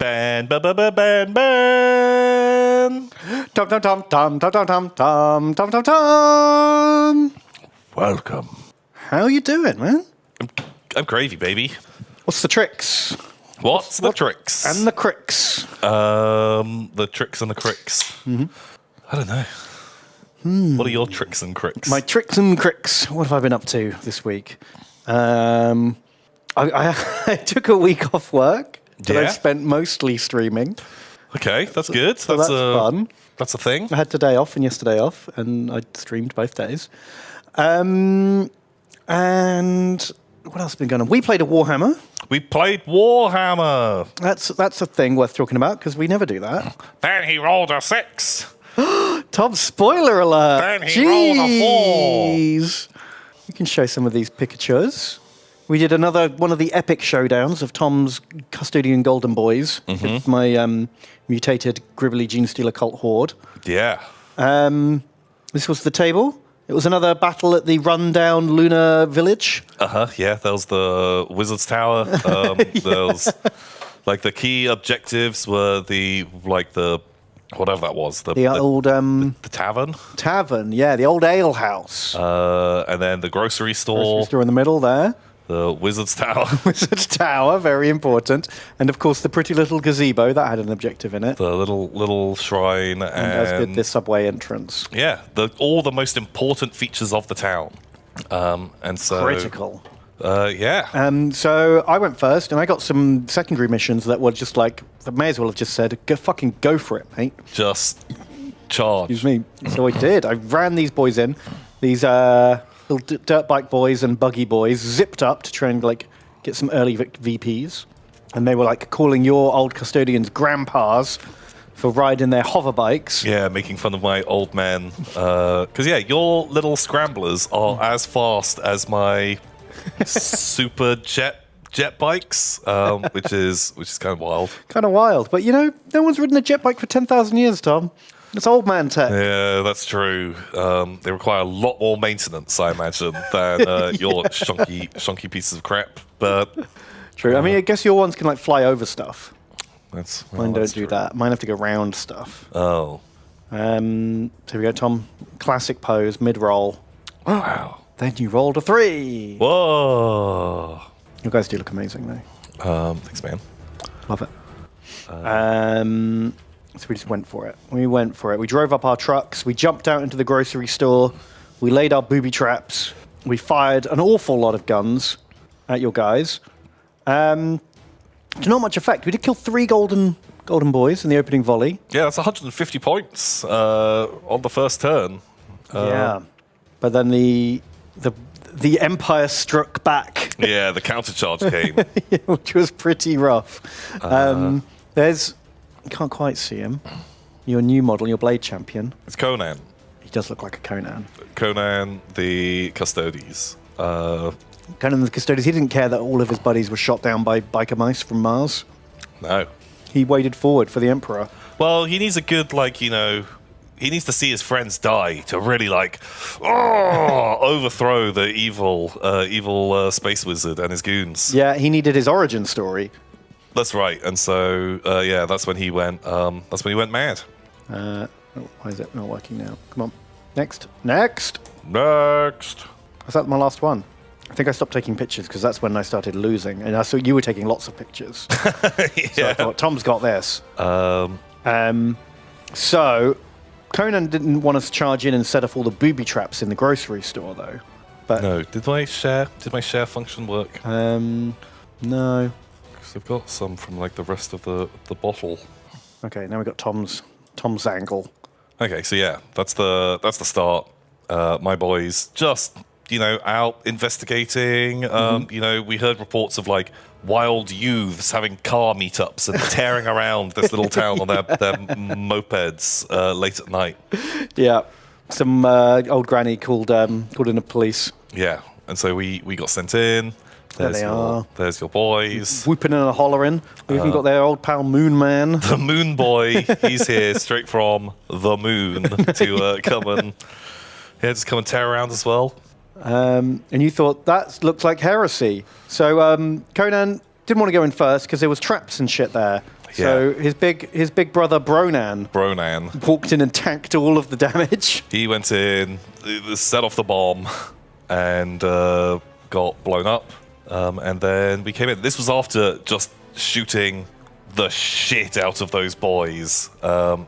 ban, ban, ban, ban, ban, ban. Tom, tom, tom, tom, tom, tom, tom, tom, tom, tom, tom. Welcome. How you doing, man? I'm I'm gravy, baby. What's the tricks What's the tricks? and the cricks? um, the tricks and the cricks. I don't know. What are your tricks and cricks? My tricks and cricks. What have I been up to this week? Um, I, I, I took a week off work that I Yeah? spent mostly streaming. okay, that's good. So that's that's a, fun. That's a thing. I had today off and yesterday off, and I streamed both days. Um, and what else has been going on? We played a Warhammer. We played Warhammer. That's that's a thing worth talking about because we never do that. Then he rolled a six. Tom, spoiler alert! Then he rolled a four. You can show some of these pictures. We did another one of the epic showdowns of Tom's custodian golden boys Mm-hmm. with my um, mutated Gribbly Genestealer cult horde. Yeah. Um, this was the table. It was another battle at the rundown lunar village. Uh huh. Yeah, that was the Wizard's Tower. Um, There was like the key objectives were the like the whatever that was the The old um, the tavern, tavern, yeah, the old ale house. uh, and then the grocery store, Store in the middle there. The Wizard's Tower, Wizard's Tower, very important. And of course, the pretty little gazebo that had an objective in it. the little little shrine, and, And as did this subway entrance. yeah, the all the most important features of the town. Um, and so Critical. Uh, yeah. Um, so I went first, and I got some secondary missions that were just like, I may as well have just said, go fucking go for it, mate. just charge. Excuse me. So I did. I ran these boys in, these uh, little d- dirt bike boys and buggy boys, zipped up to try and like get some early v- VPs, and they were like calling your old custodians grandpas for riding their hover bikes. Yeah, making fun of my old man. Because yeah, your little scramblers are as fast as my super jet jet bikes, um, which is which is kind of wild. Kind of wild, but you know, no one's ridden a jet bike for ten thousand years, Tom. It's old man tech. Yeah, that's true. Um, they require a lot more maintenance, I imagine, than uh, your shonky shonky pieces of crap. But True. I mean, I guess your ones can like fly over stuff. that's well, Mine that's don't do true. that. Mine have to go round stuff. Oh, Um, so here we go, Tom. Classic pose, mid roll. wow! Then you rolled a three. Whoa! You guys do look amazing, though. Um, thanks, man. Love it. um, so we just went for it. We went for it. We drove up our trucks. We jumped out into the grocery store. We laid our booby traps. We fired an awful lot of guns at your guys. Um, to not much effect. We did kill three golden golden boys in the opening volley. Yeah, that's 150 points uh, on the first turn. yeah, but then the the the empire struck back. Yeah, the countercharge came. which was pretty rough. Um, there's, can't quite see him. Your new model, your Blade Champion. it's Conan. He does look like a Conan. Conan the Custodes. Uh, Conan the Custodes, he didn't care that all of his buddies were shot down by biker mice from Mars. no. He waded forward for the Emperor. Well, he needs a good, like, you know, he needs to see his friends die to really, like, oh, overthrow the evil, uh, evil uh, space wizard and his goons. Yeah, he needed his origin story. That's right. And so, uh, yeah, that's when he went. Um, that's when he went mad. Uh, oh, why is it not working now? Come on. Next. Next. Next. Was that my last one? I think I stopped taking pictures because that's when I started losing. And I saw you were taking lots of pictures. So I thought, Tom's got this. Um, Um, so, Conan didn't want us to charge in and set off all the booby traps in the grocery store, though. But no. Did my share? Did my share function work? um, no. I've got some from like the rest of the the bottle. Okay, now we got Tom's Tom's angle. Okay, so yeah, that's the that's the start. Uh, my boys just you know out investigating. Um, You know, we heard reports of like wild youths having car meetups and tearing around this little town on their, their mopeds uh, late at night. Yeah, some uh, old granny called um, called in the police, Yeah, and so we we got sent in. There There's they your, are. There's your boys. whooping and hollering. We Uh. even got their old pal Moon Man. The Moon Boy, he's here straight from the moon to uh, come and yeah, just come and tear around as well. Um, and you thought that looks like heresy. So um, Conan didn't want to go in first because there was traps and shit there. Yeah. So his big his big brother Bronan Bronan. walked in and tanked all of the damage. He went in, set off the bomb, and uh, got blown up. Um, and then we came in. This was after just shooting the shit out of those boys. Um,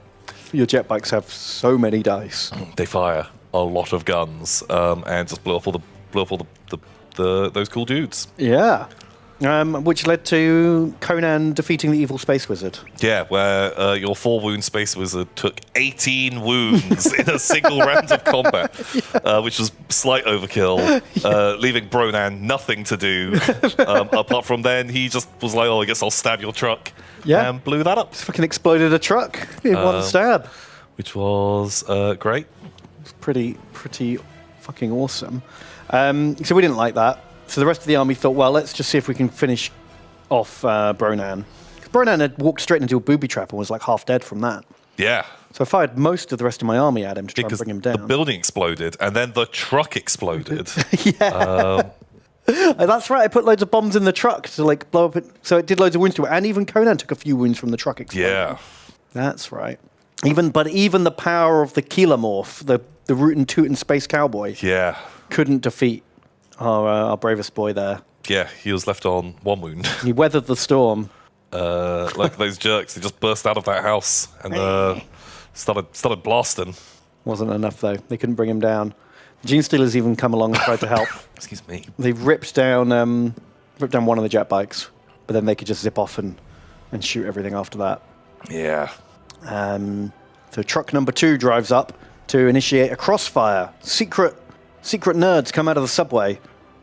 Your jet bikes have so many dice. they fire a lot of guns um, and just blew up all the blew up all the, the, the those cool dudes. Yeah. Um, which led to Conan defeating the evil space wizard. Yeah, where uh, your four wound space wizard took 18 wounds in a single round of combat, uh, which was slight overkill, uh, leaving Bronan nothing to do. Um, apart from then, he just was like, "Oh, I guess I'll stab your truck," Yeah. and blew that up, Fucking exploded a truck in one Uh, stab. which was uh, great. pretty pretty fucking awesome. Um, so we didn't like that. So the rest of the army thought, well, let's just see if we can finish off uh, Bronan. Bronan had walked straight into a booby trap and was like half dead from that. Yeah, So I fired most of the rest of my army at him to try because and bring him down. the building exploded and then the truck exploded. Uh, that's right. I put loads of bombs in the truck to like blow up. It, so it did loads of wounds to it, and even Conan took a few wounds from the truck exploding. yeah, that's right. Even but even the power of the Kelermorph, the the root and toot and space cowboy, yeah, couldn't defeat our uh, our bravest boy there. yeah. He was left on one wound. He weathered the storm. uh, like those jerks. They just burst out of that house and uh, started started blasting. Wasn't enough though. They couldn't bring him down. Genestealers even come along and tried to help. Excuse me. They ripped down um, ripped down one of the jet bikes, but then they could just zip off and, and shoot everything after that. Yeah. Um, so truck number two drives up to initiate a crossfire. Secret secret nerds come out of the subway,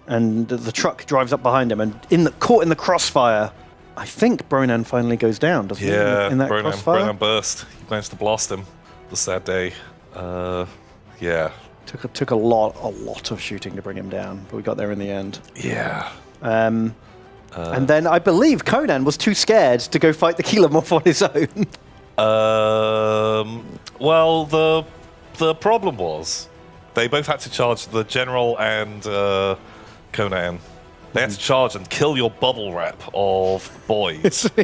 and the, truck drives up behind him. And in the caught in the crossfire, I think Bronan finally goes down, doesn't he? Yeah. In that Bronan, crossfire, Bronan burst. He managed to blast him. The sad day. Uh, yeah. took a, took a lot a lot of shooting to bring him down, but we got there in the end. Yeah. Um, and then I believe Conan was too scared to go fight the Kelermorph on his own. Um, well, the the problem was they both had to charge the general and uh, Conan. They had to charge and kill your bubble wrap of boys.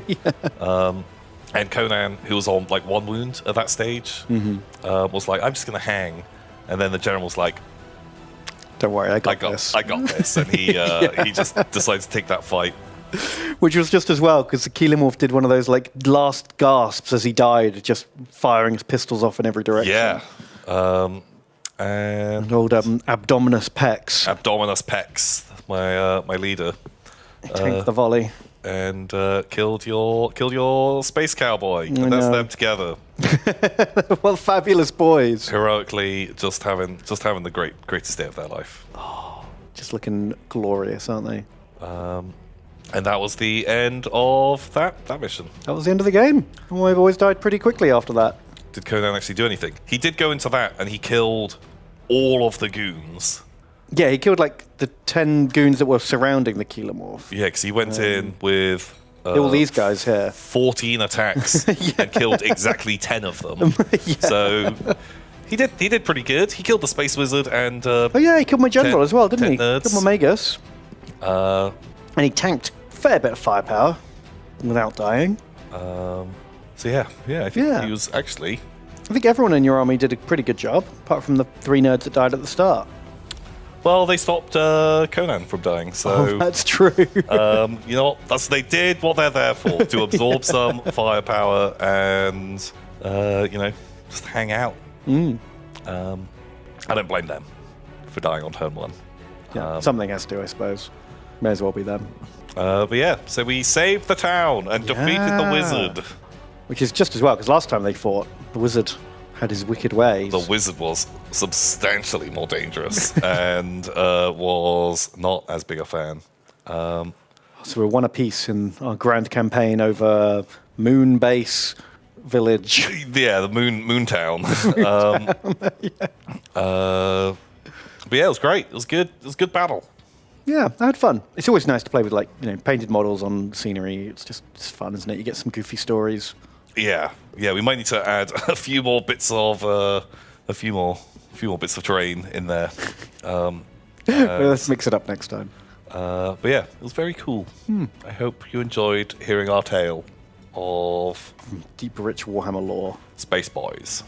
And Conan, who was on like one wound at that stage, uh, was like, "I'm just gonna hang," and then the general was like, Don't worry, I got, "I got, this. I got this," and he uh, he just decides to take that fight. Which was just as well because the Kelermorph did one of those like last gasps as he died, just firing his pistols off in every direction. Yeah, um, and Old um, Abdominus Pex Abdominus Pex, my uh, my leader, tanked the volley. and uh, killed your killed your space cowboy. And that's know. them together, well, fabulous boys. heroically, just having just having the great greatest day of their life. Just looking glorious, aren't they? And that was the end of that that mission. That was the end of the game. My boys died pretty quickly after that. Did Conan actually do anything? He did go into that, and he killed all of the goons. Yeah, he killed like the 10 goons that were surrounding the Kelermorph. Yeah, because he went in with uh, All these guys here. 14 attacks and killed exactly 10 of them. So he did he did pretty good. He killed the space wizard and uh, Oh, yeah, he killed my general Ten- as well, didn't he? nerds. Killed my Magus. uh, And he tanked a fair bit of firepower without dying. um, so yeah, yeah, I think Yeah. he was actually I think everyone in your army did a pretty good job, apart from the three nerds that died at the start. well, they stopped uh, Conan from dying. So Oh, that's true. um, you know what? That's they did what they're there for to absorb some firepower and uh, you know just hang out. Mm. Um, I don't blame them for dying on turn one. yeah, um, something has to, do, I suppose. May as well be them. Uh, but yeah, so we saved the town and defeated the wizard. Which is just as well, because last time they fought, the wizard had his wicked ways. The wizard was substantially more dangerous and uh, was not as big a fan. Um, so we're one apiece in our grand campaign over Moon Base Village. yeah, the moon moon town. um, uh, but yeah, it was great. It was good. It was a good battle. Yeah, I had fun. It's always nice to play with like you know painted models on scenery. It's just it's fun, isn't it? You get some goofy stories. Yeah, yeah. We might need to add a few more bits of uh, a few more, a few more bits of terrain in there. Um, Well, let's mix it up next time. uh, but yeah, it was very cool. I hope you enjoyed hearing our tale of Deep, rich Warhammer lore. Space Boys.